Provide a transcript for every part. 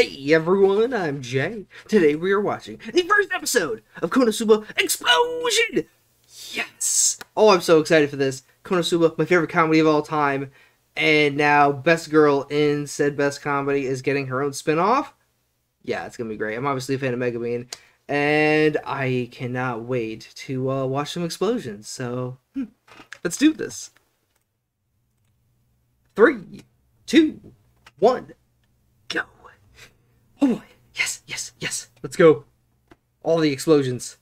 Hey everyone, I'm Jay. Today we are watching the first episode of Konosuba Explosion! Yes! Oh, I'm so excited for this. Konosuba, my favorite comedy of all time. And now Best Girl in said Best Comedy is getting her own spin-off. Yeah, it's gonna be great. I'm obviously a fan of Mega Megumin. And I cannot wait to uh, watch some explosions. So, hmm, let's do this. Three, two, one. Oh boy. Yes, yes, yes. Let's go. All the explosions.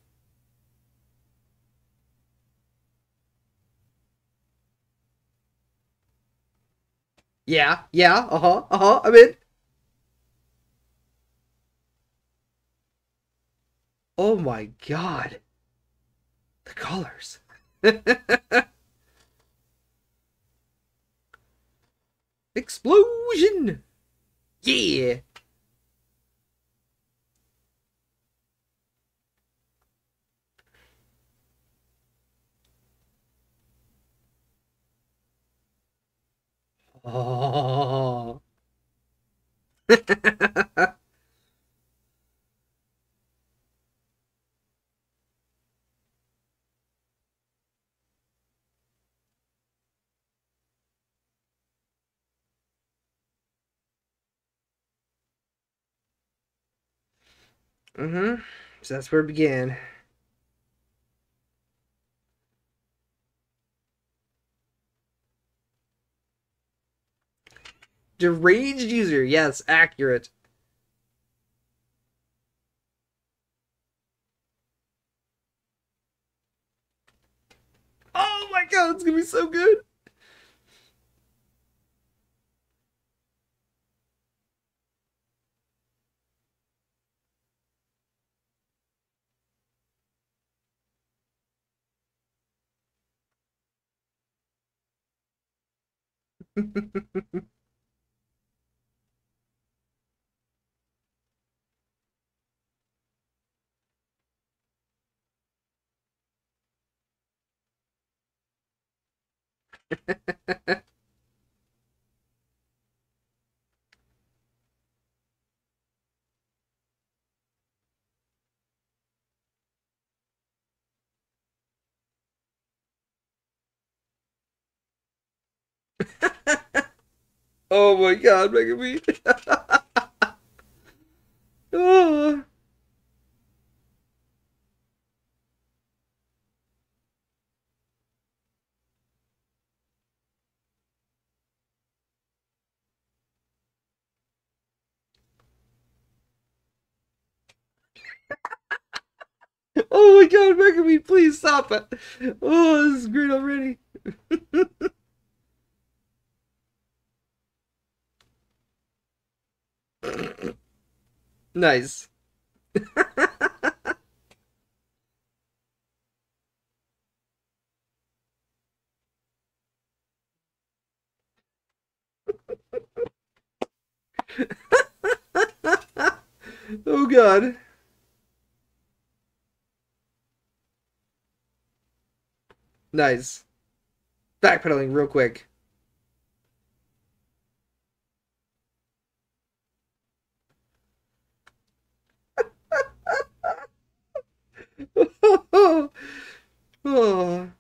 Yeah, yeah, uh-huh, uh-huh, I'm in. Oh my god. The colors. Explosion! Yeah! Oh. mm-hmm. So that's where it began. Deranged user, yes, accurate. Oh my god, it's gonna be so good. oh my god, Megumin. oh. Oh my god, Megumin, please stop it. Oh, this is great already. nice. oh god. Nice. Backpedaling real quick. oh.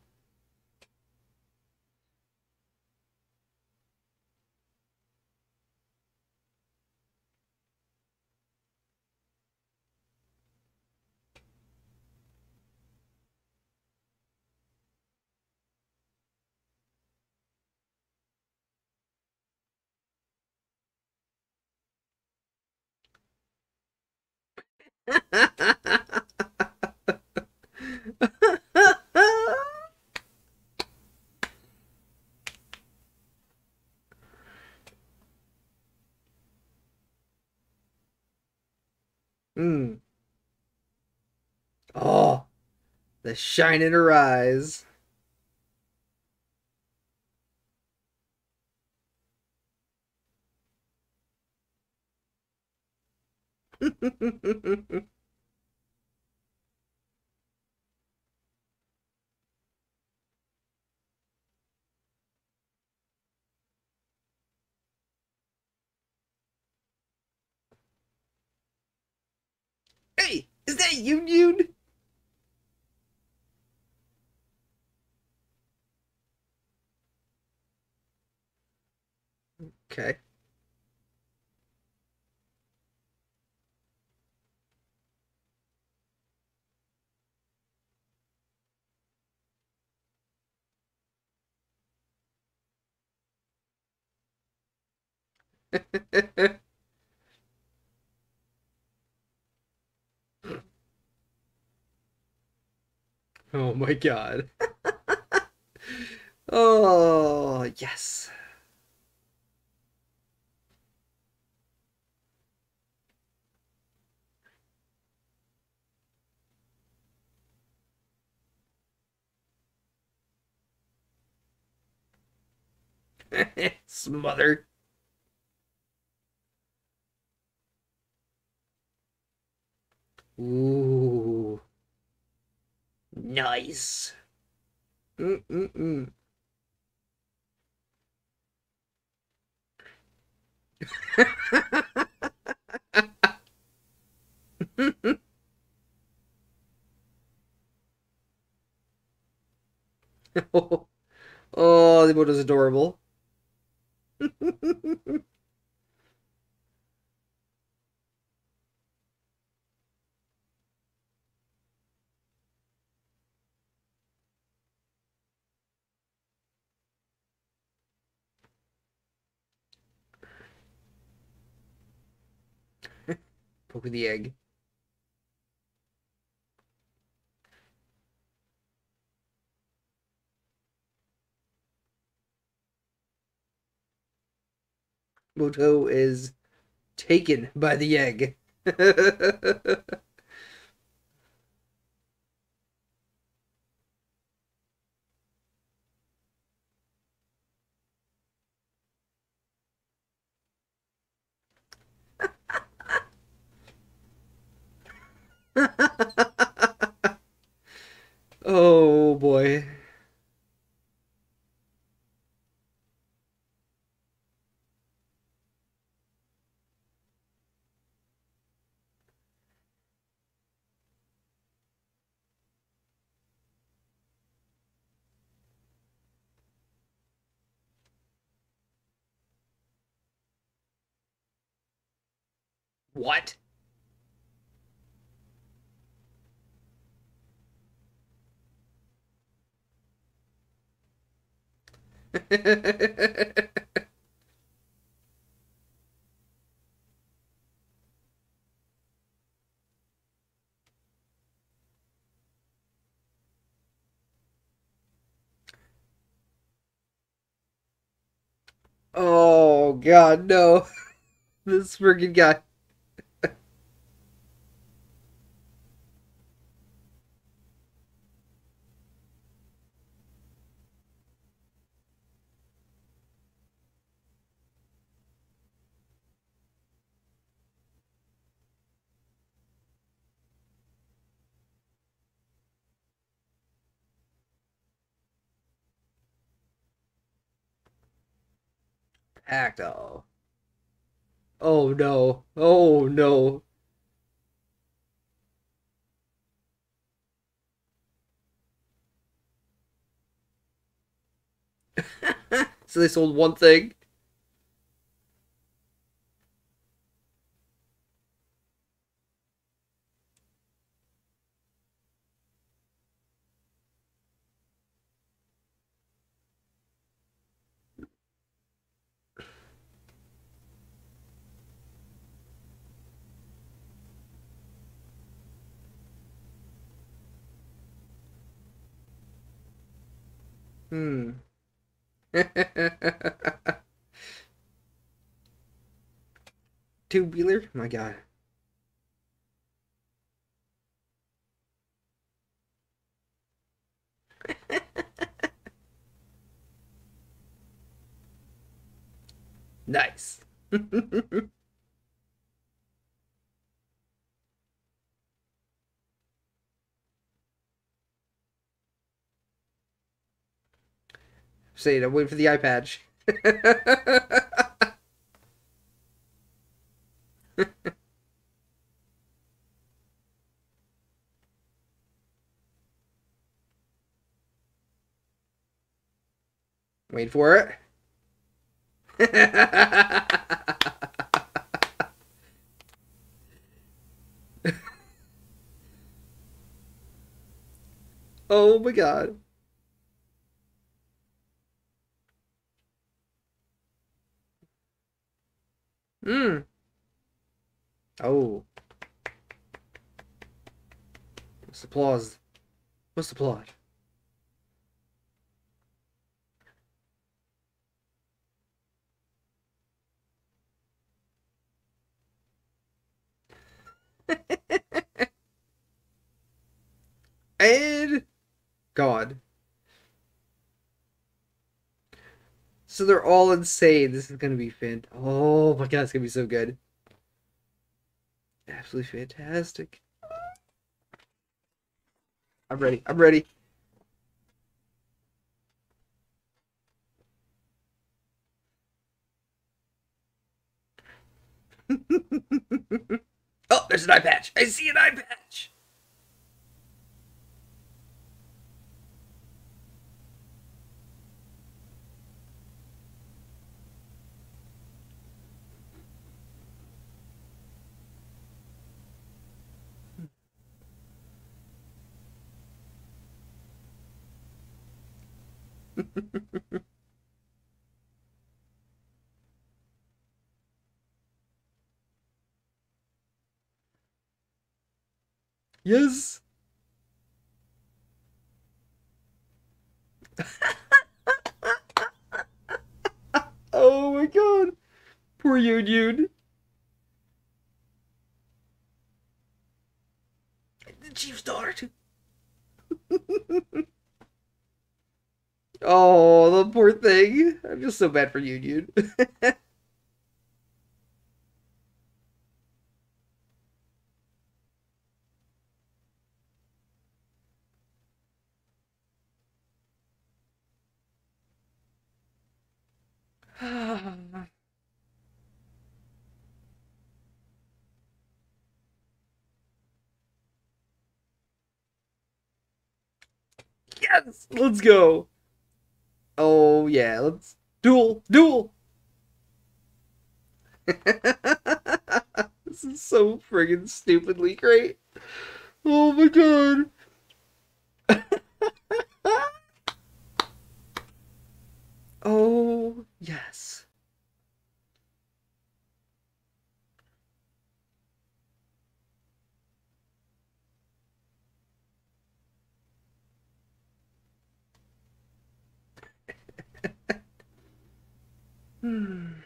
mm. Oh, the shine in her eyes. hey, is that you, dude? Okay. oh my god. oh, yes. Smothered. Ooh. Nice. Mm-mm-mm. Oh, oh, the boat is adorable. Poke the egg. Moto is taken by the egg. oh boy. What? oh god, no. this freaking guy. Oh. Oh no. Oh no. so they sold one thing. Hmm. Tubular? My god. nice. So, you know, wait for the eye patch. Wait for it. oh my god. Hmm. Oh. What's the applause? What's the plot? and God. So they're all insane. This is gonna be fan. Oh my god, it's gonna be so good. Absolutely fantastic. I'm ready. I'm ready. oh, there's an eye patch. I see an eye patch. Yes. oh my god. Poor Yunyun. The chief's daughter too. Oh, the poor thing. I feel so bad for Yunyun. yes, let's go. Oh yeah, let's duel, duel. this is so friggin' stupidly great. Oh my god. oh yes. Hmm.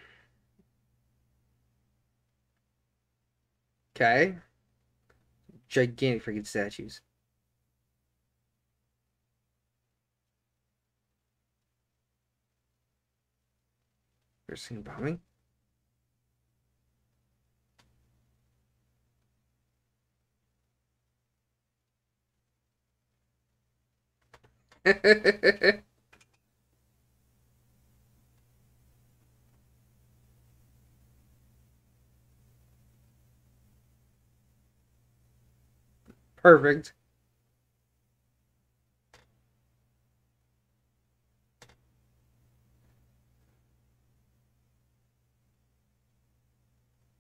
Okay. Gigantic freaking statues. First seen bombing? Perfect.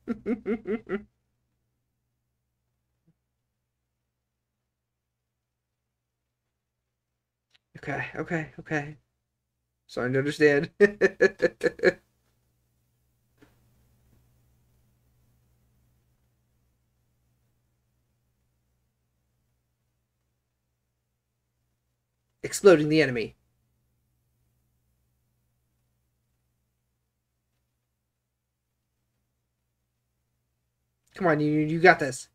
okay, okay, okay. Starting to understand. exploding the enemy. Come on, you you got this.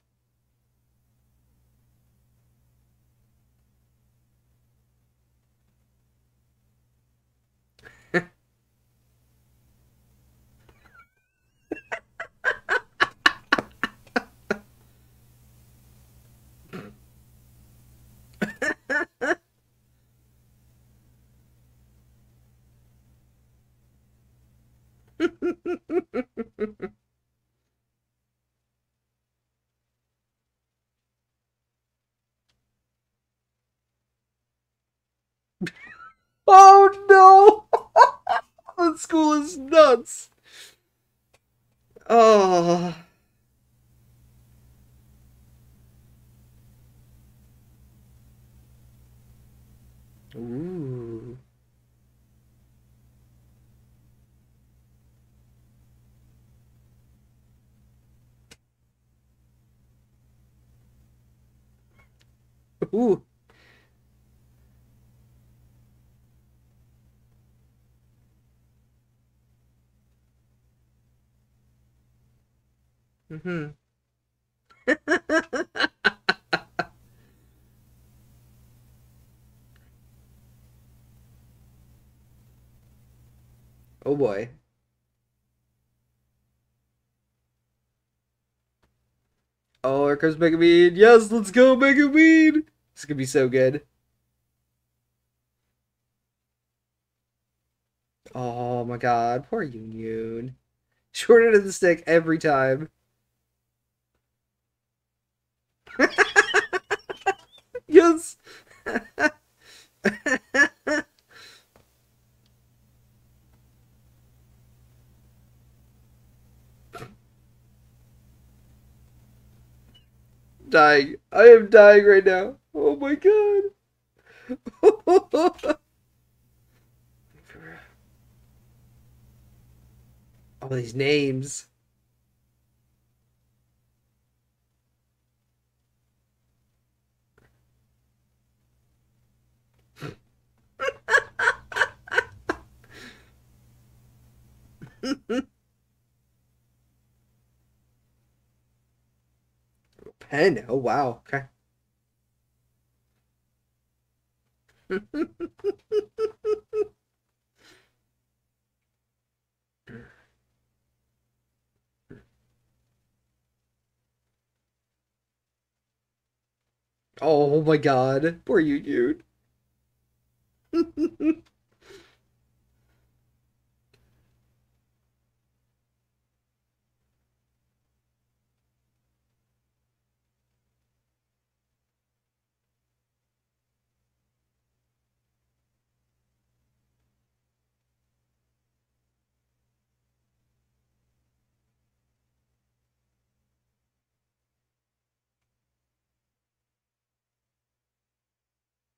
Oh no! that school is nuts. Oh. Ooh. Ooh. Mm-hmm. oh boy. Oh, here comes Megumin. Yes, let's go, Mega Megumin. This is gonna be so good. Oh my god, poor Yunyun. Short end of the stick every time. yes. dying. I am dying right now. Oh my god. All these names. Pen. Oh wow. Okay. oh my god. Poor you, dude.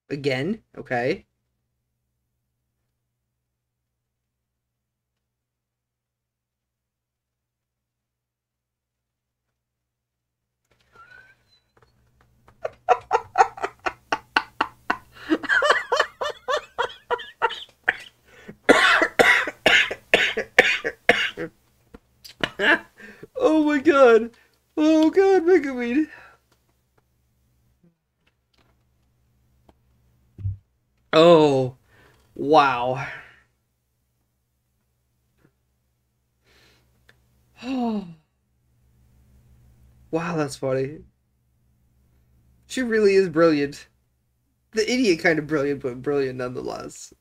Again? Okay. oh my god. Oh god, Megumin. Oh, wow. Oh, wow, that's funny. She really is brilliant. The idiot kind of brilliant, but brilliant nonetheless.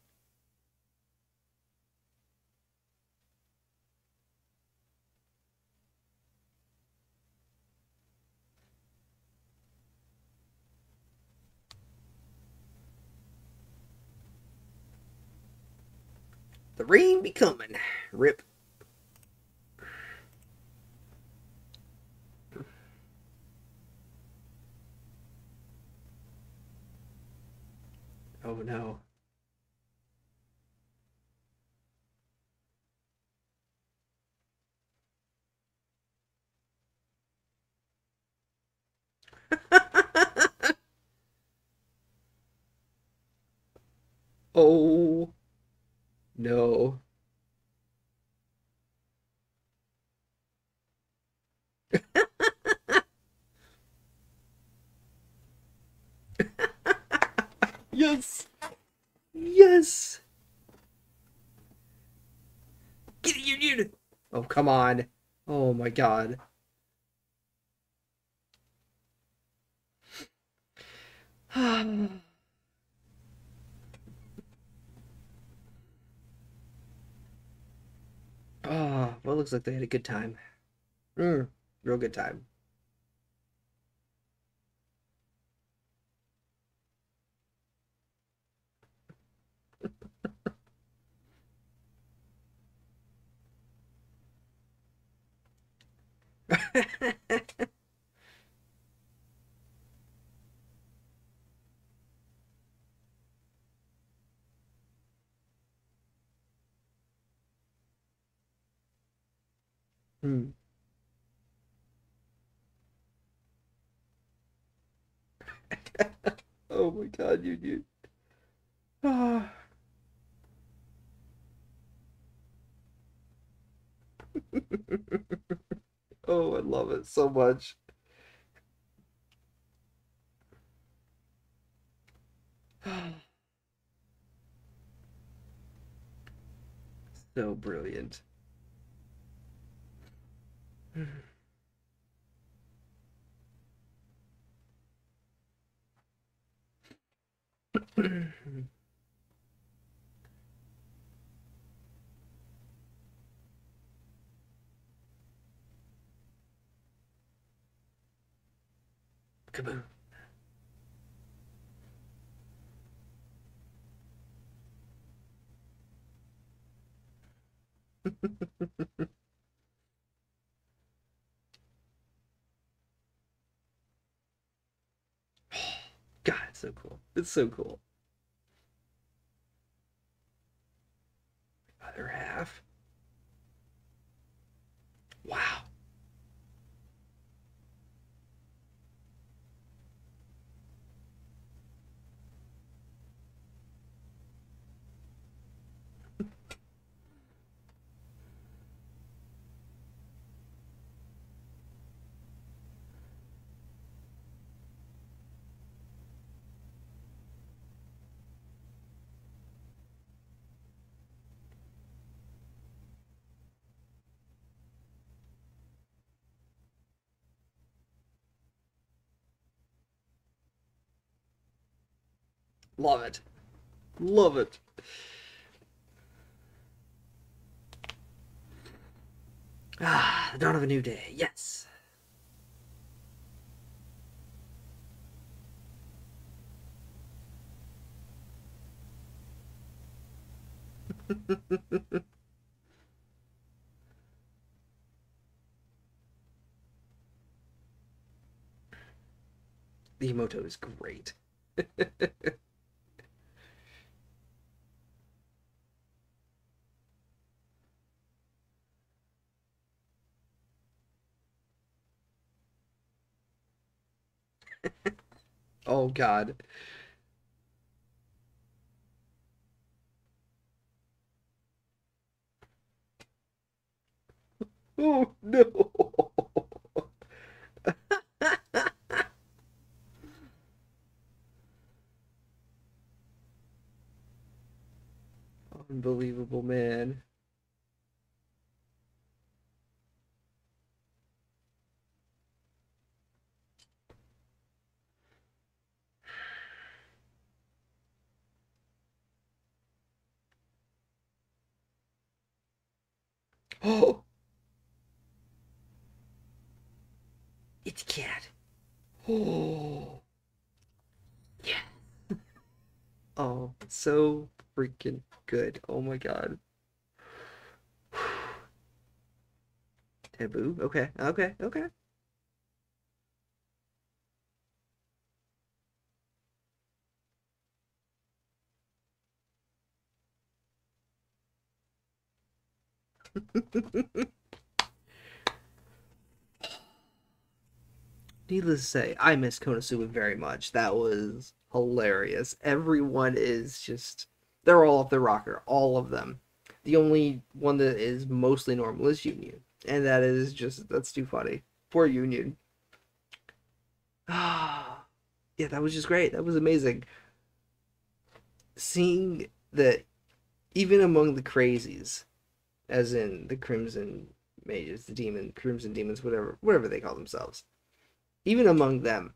The rain be coming. Rip. Oh no. oh no. yes. Yes. Get it, Yunyun. Oh, come on. Oh my god. Oh, well, looks like they had a good time. Mm, real good time. Hmm. oh my god, you dude. Ah. it so much. so brilliant. Kaboom. God, it's so cool. It's so cool. Love it. Love it. Ah, the dawn of a new day. Yes. the emoto is great. oh god. Oh no. Unbelievable, man. Oh, it's cat. Oh, yeah. Oh, so freaking good. Oh my god. Taboo. Okay. Okay. Okay. Needless to say, I miss Konosuba very much. That was hilarious. Everyone is just they're all off the rocker, all of them. The only one that is mostly normal is Yunyun. And that is just that's too funny. Poor Yunyun. Ah yeah, that was just great. That was amazing. Seeing that even among the crazies, as in the Crimson Mages, the Demon, Crimson Demons, whatever, whatever they call themselves. Even among them,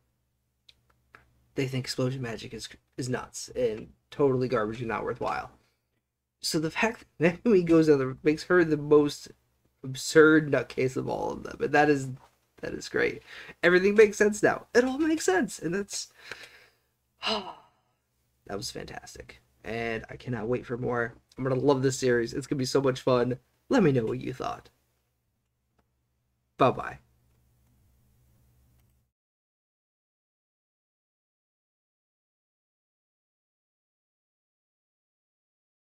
they think explosion magic is is nuts and totally garbage and not worthwhile. So the fact that Megumin goes down there makes her the most absurd nutcase of all of them, and that is that is great. Everything makes sense now. It all makes sense, and that's that was fantastic. And I cannot wait for more. I'm gonna love this series. It's gonna be so much fun. Let me know what you thought. Bye bye.